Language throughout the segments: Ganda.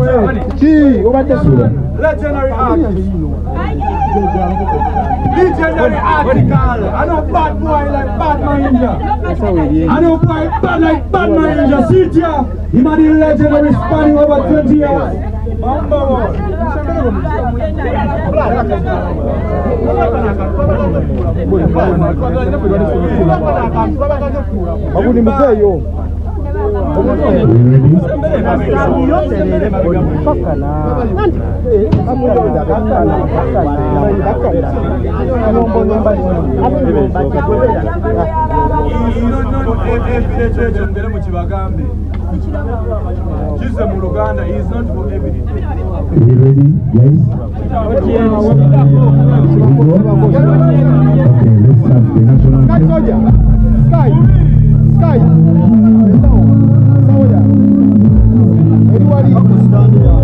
Gee, what about this? Legendary artist. Legendary article. I know bad boy like bad man I know boy bad like bad man See ya. He made be legendary spanning over 20 years. Number one. Abu ni mzee yo. Mupeeyo mbere mu kibagambe kize mu luganda is not for evidence? Okay, let's start the national anthem. Sky Sky January.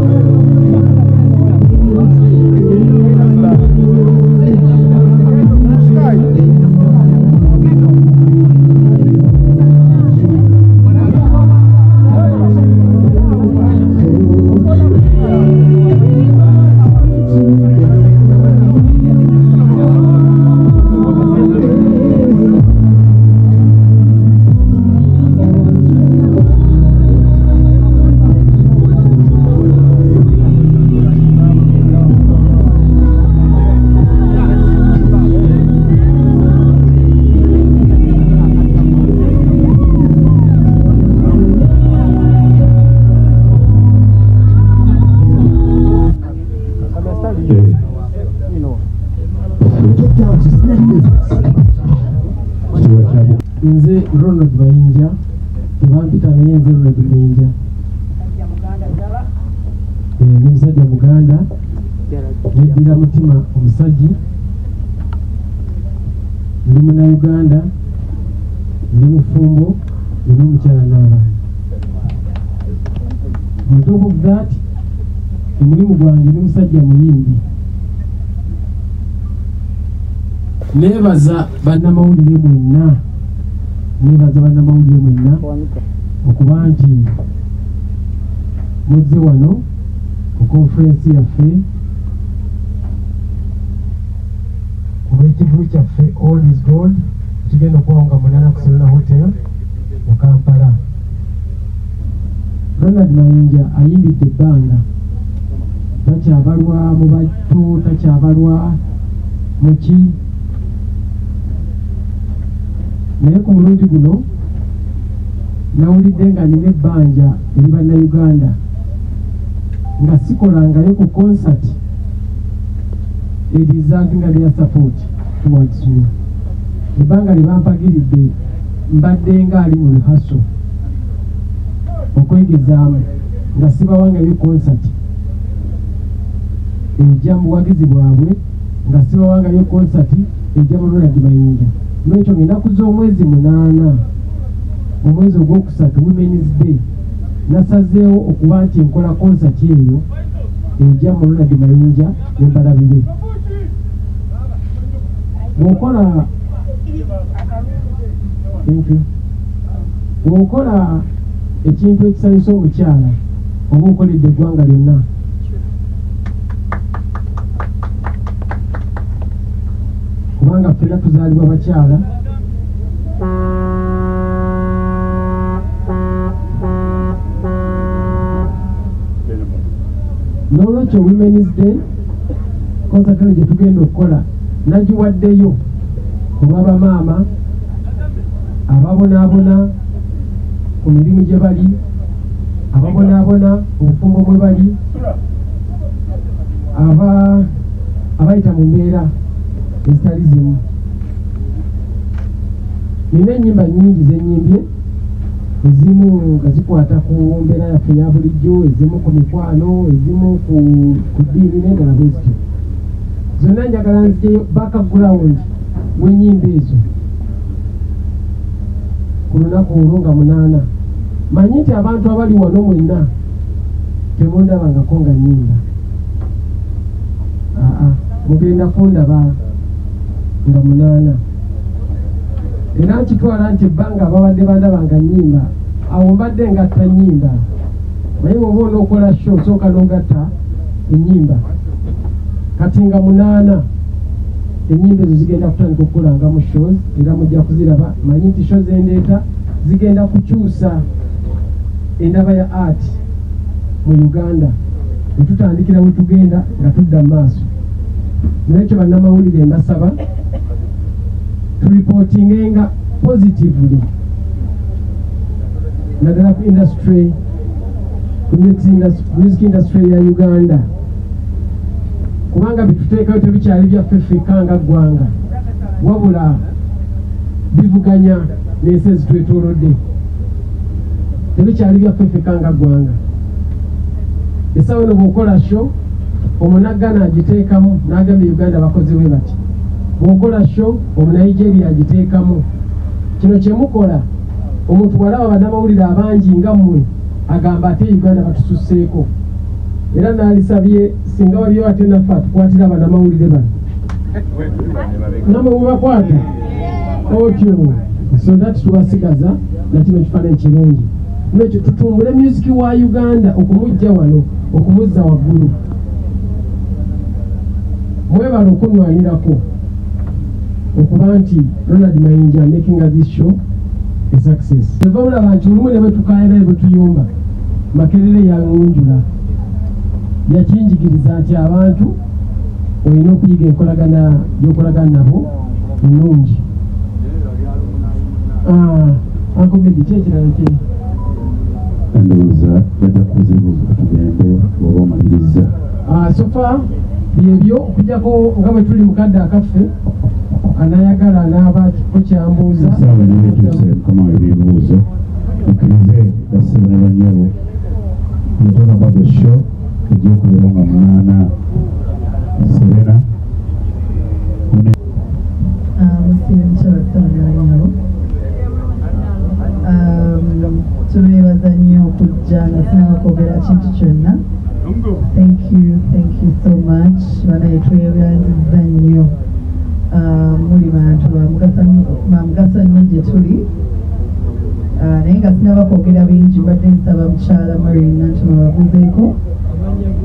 Ndi mufumbo ndi omukyala n'abaana top of that omulimu gwange ndi musajja muyimbi. Neebaza bannamawulire mwenna. Neebaza bannamawulire mwenna okuba nti muzze wano ku konferensi yaffe olw'ekivubu kyaffe all is gold kigenda okuwawunga munana ku serena hotel mu kampala. Ronald mayinja ayimbidde ebbanga. Takyabalwa mu batto takyabalwa mu ki? Naye ku mulundi guno nawulidde nga nina ebbanja eri bannayuganda nga sikolangayo ku concert. Erizavinga lya support towards me ebbanga lye bampagiridde mbadde nga ali mu rehaso okwegezaamu nga sibawangayo concert ejja mu buwagizi bwabwe nga sibawangayo concert ejja mu ronald mayinja. Lwekyo ngaenaku z'omwezi munaana omwezi ogwokusatu womens day nasazeewo okuba nti nkola concert eyo ejja mu ronald mayinja nembalabibe bw'okola You. bw'okola ekintu ekisanyusa omukyala oba okoledde eggwanga lyonna kubanga ffena tuzaalibwa bakyala n'olwekyo womens day konsatano gye tugenda okukola nagiwaddeyo olw'abamaama ababonaabona ku mirimu gye bali ababonaabona obufumbo mwe bali aba abayita mu mbeera ezitali zimu nina ennyimba nnyingi zenyimbye ezimu nga zikwata ku mbeera yaffe eya bulijjo ezimu ku mikwano ezimu ku ddiini n'endala bwe zityo. Zonna njagala nzijeyo background w'ennyimba ezo ku lunaku olwo nga munaana manyi nti abantu abali wano mwenna temundabangako nga nnyimba. Aa mugenda kundaba nga munaana era nkitwala nti ebbanga ababadde bandaba nga nnyimba awo mbadde ngatta nyimba naye bwoba onookola sho osooka n'ogatta enyimba kati nga munaana enyimba ezo zigenda kutandika okukolangamu shows era mujja kuziraba manyi nti sho zendeeta zigenda kukyusa endaba ya art mu uganda. Netutandikira we tugenda nga tudda mu maaso. Nakyo bannamawulire mbasaba turipootingenga positively. Naddala ku industry music industry ya uganda kubanga bituteekayo tebikyali byaffe ffekka nga ggwanga. Wabula bivuganya n'ensi ezitwetoolodde. Tebikyali byaffe ffekka nga ggwanga. Esawa eno bw'okola sho omunaggana agiteekamu n'agambye uganda bakoze bwe bati bw'okola sho omunigeria agiteekamu. Kino kyemukola omuntu bw'alaba bannamawulire abangi nga mmwe agamba ate uganda batususseeko era naalisabye singa waliyo ate naffe atukwatira bannamawulire bano. Namwe mubakwata otyo so that tubasigaza nakino kifaananyi kirungi. Nekyo tutumbule musiki wa uganda okumujja wano okumuzza waggulu. Mwebala okunwanirako okuba nti ronald mayinja making this show a success. Eva mulaba nti olumu ne bwetukaera ne bwetuyumba makerere yangunjula yakinjigiriza nti abantu olina okuyiga enkolagana gyokolagana nabo ennungi. Ankobedi kyekirala kye ndowooza bajja kuzibuza tugende oba omaliriza. Ah, sofa byebyo okujjako nga bwe tuli mukadde akaffe anayagala anaabako kyambuuza esaawa nebetuuse mukama webibuuzo mukkirize bassebo ne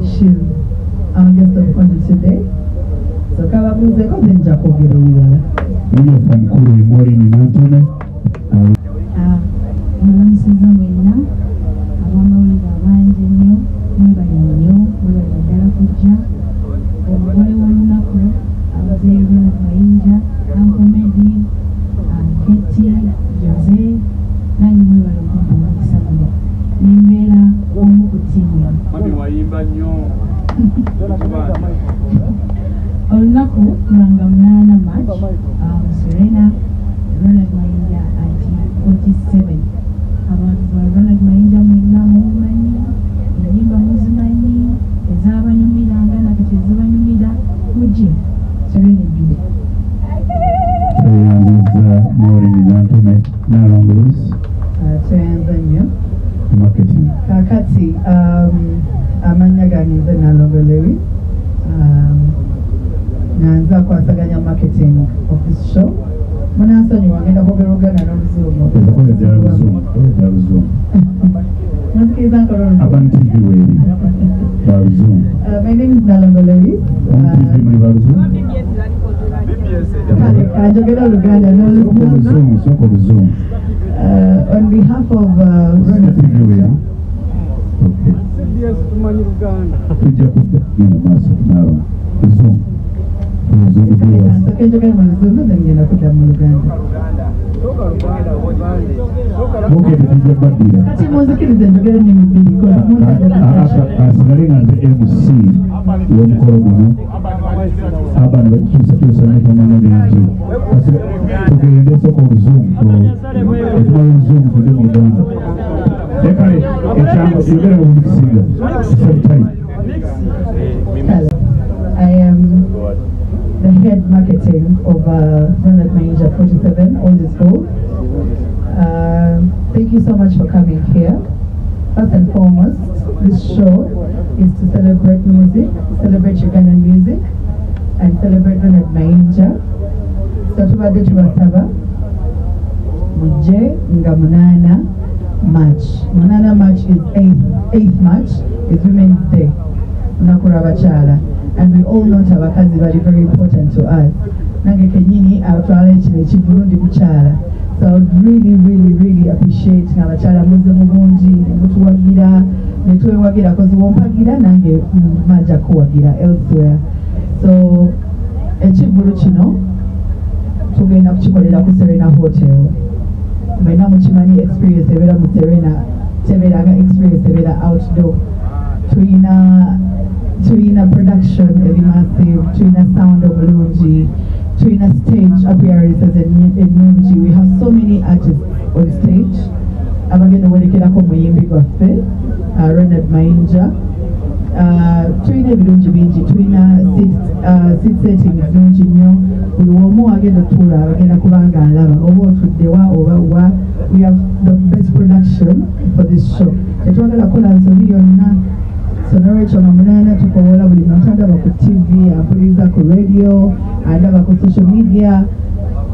She's our guest of honor today. So kababuze ko zenja kogera wirala. Iyo fankuru imori Mori nantone. Ah, mwanamsiza mwenye olunaku lwanga munaana march um, serena ronald mayinja ati 47 abantu ba ronald mayinja tuzakwasaganya marketing. Of this show munasonyiwa on behalf of uh, tujja kudda genda maaso naaba luzungu mukkirize njogere nemipiko asigale nga nze mc w'omukolo guno abantu bakikyusakyusanaakamana bingi tugende soka oluzungu otumala oluzungu tudde mu luganda ekale ekyama yogera bulikusinga subtime head marketing of uh, Ronald Manger 47, Old is Gold. Uh, thank you so much for coming here. First and foremost, this show is to celebrate music, celebrate Ugandan music, and celebrate Ronald Manger. So tubadde tubasaba mujje nga munaana March which is 8th, 8th March, is Women's Day. Lunaku lw'abakyala. And we all know nti abakazi bali very important to us. Nange kennyini atwala ekino ekivulundi mukyala. So I would really, really, really appreciate nga abakyala muzze mu bungi ne mutuwagira ne twewagira kozi wompagira nange mm, majja kuwagira elsewhere. So ekivvulu kino tugenda kukikolera ku Serena Hotel. Mwenna mukimanyi experience ebeera mu Serena experience ebeera outdoor. Tuyina tuyina production eri massive, tuyina sound of omulungi, tuyina stage appearances enny- ennungi. We have so many artists on stage. Abagenda owerekerako omuyimbi gwaffe, uh, Ronald Mayinja. Uh, tulina ebirungi bingi tulina seat- uh, settings nungi nnyo buli omu agenda otuula we have the best production for this show tetwagala kukola nsobi yonna so nolwekyo nga munaana tukobola buli muntu andaba tv ampuliriza ku radio andaba ku social media.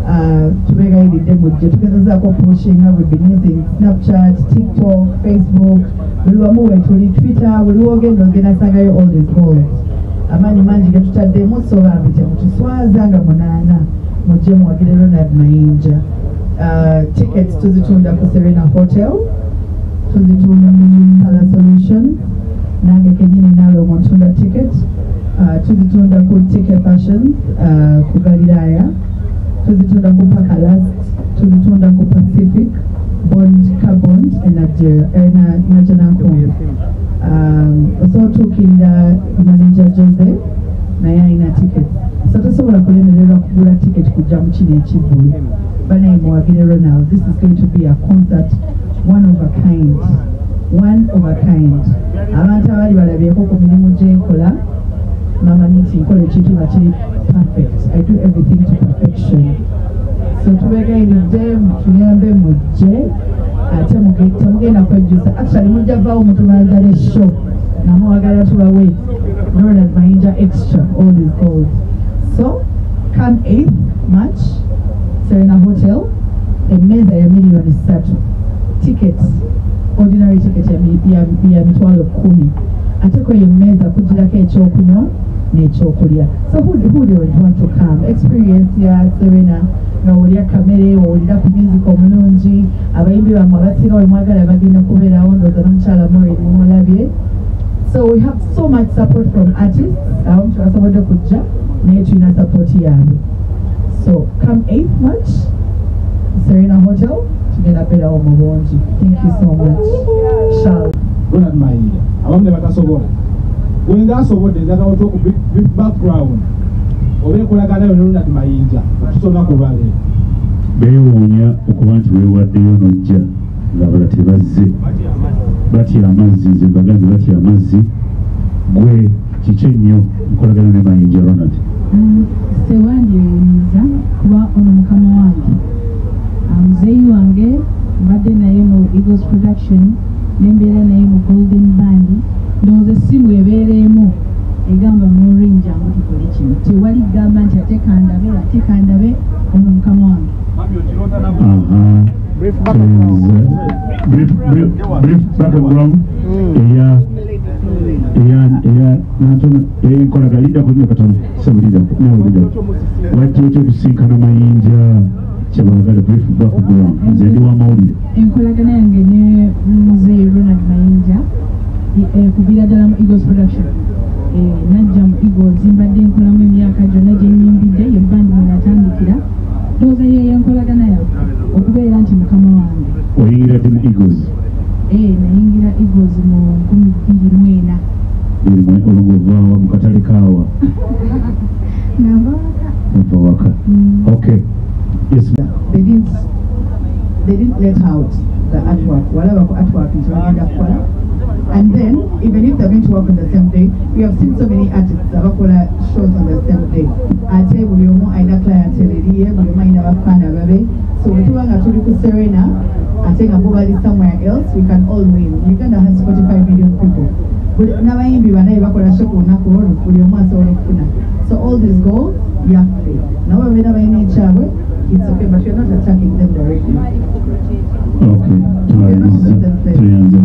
Uh, tubeegayiridde mujje tugezezaako pushinga using snapchat tiktok facebook. Buli wamu wetuli twitter buli wogenda ogenda sangayo all these calls amaanyi mangi ge tutaddemu so temutuswaza nga munaana mujje muwagire ronald mayinja uh, tickets tuzitunda ku serena hotel. Tuzitunda ku Pala solution nange kenyini naawe omuntunda ticket. Uh, tuzitunda ku ticket fashion uh, ku galilaya tuzitunda ku pakalas tuzitunda ku pacific. Bond carbond najanankumbi um, osootuukirira manager jose naye alina ticket. So tosobola kulemererwa kugula ticket kujja mu kino ekivvulu banaye muwagire ronald this is going to be a concert one of a kind one of a kind. Abantu abali balabyeko ku mirimu gyenkola mamanyi nti nkola ekintu nga kiri perfect. I do everything to perfection. So tubegayiridde mutuyambe mujje ate muge- temugenda kwejjusa. Actually mujja vaawo mutubagala eshow namuwagala tubawe ronald mayinja extra all these goals so come 8th march serena hotel. Emmeeza ya miliyoni ssatu tickets kumi. So who, who do you want to come? Experience ya serena. Nga owulira kamere owulira ku music omulungi abayimbi bammwe abasinga bwe mwagala bagenda kubeerawo ndooza n'omukyala morin mumulabye so we have so much support from artists. Abamu tebasobodde kujja naye tulina support yaabwe so come 8th march serena hotel. Tugenda beerawo mu bungi thank you so much. Charles. Ronald mayinja abamu ne batasobola. Wenga asobodde njagala otwo ku big- big background. Oba enkolaganayo ne ronald mayinja tusoma ku bale beewuunya okuba nti weewaddeyo nojja ng'abala tebazze. Batya amazzi. Nze mbagambe batya amazzi. Gwe kiki ennyo nkolagana ne mayinja ronald. Sewandyewuumiza kuba ono mukama wange. Ah, muzeeyi wange mbadde naye mu eagles production nembeera naye mu golden band. Ndowooza essimu ebeera emu egamba murinja mutukole kino. Tewali kugamba nti ate kandabe ate kandabe ono mukama wange. Brief background. Eya enkola galidda kunywa katono sabulirako nawulirako wajja ekyo okusinkana mayinja? Kyebaagala brief background. Nze ndi wamawulire enkolagana yange ne mm, kuviira ddala mu eagles production. Eh, najja mu eagles mbadde nkolamu emyaka gyonna gye nyimbidde ye bandi mwe natandikira. Ndowooza yeyo enkolagana yaffe okubeera nti mukama wange. Oyingira dde mu eagles? Eh, nayingira eagles mu nkumi bbiri mu ena. Birimu olongovaawa mu katale kaawa. Ngamba waka. Mm. okay yes they didn't they didn't let out the artwork. Whatever artwork is bagenda kukola and then even if they're going to work on the same day we have seen so many artists abakola shows on the same day. Ate buli omu alina clientele eriye buli omu alina bafaana babe. So bwe tuba nga tuli ku serena. Ate nga bo bali somewhere else. We can all win. Uganda has 45 million people. N'abayimbi banaye bakola show ku lunaku olwo buli omu asobola okufuna so all these goals yaffe nabo babeera balina ekyabwe it's okay but you're not attacking them directly. Okay tubayiza tuyanze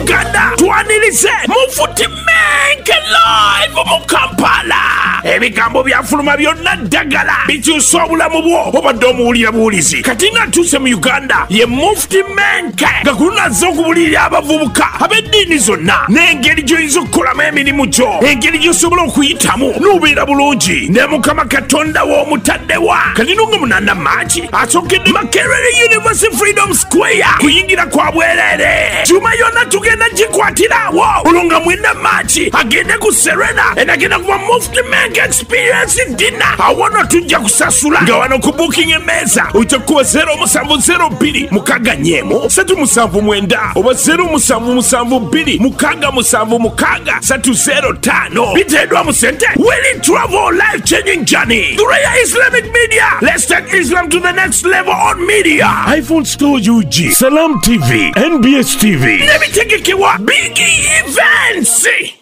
uganda twanirize mufuti menke live mu kampala. Ebigambo byafuluma byonna ddagala bikyusa obulamu bwo obadde omuwulira buwulizi. Kati ng'atuuse mu uganda ye mufuti menke nga kulunazza okubulirira abavubuka ab'eddiini zonna n'engeri gy'oyinza okukolamu emirimu gyo engeri gy'osobola okuyitamu n'obeera bulungi. Ne mukama katonda w'omutaddewa kati nunga munana maaki asookedde makerere university freedom square kuyingira kwa bwereere juma yonna tugenda gikwatirawo olwo nga mwenda maaki agende ku serena enagenda kuba mufti menk experience dina awono tujja kusasula. Nga wano ku booking emeeza ojja kukuba 0702 mukaga nyemu. 379 oba 0772 mukaga musanvu mukaga. 305 biteedwa mu sente. Willing travel life changing journey? Through islamic media. Let's take islam to the next level on media. iphone store ug salam tv nbs tv Let every ticket can walk. Biggie see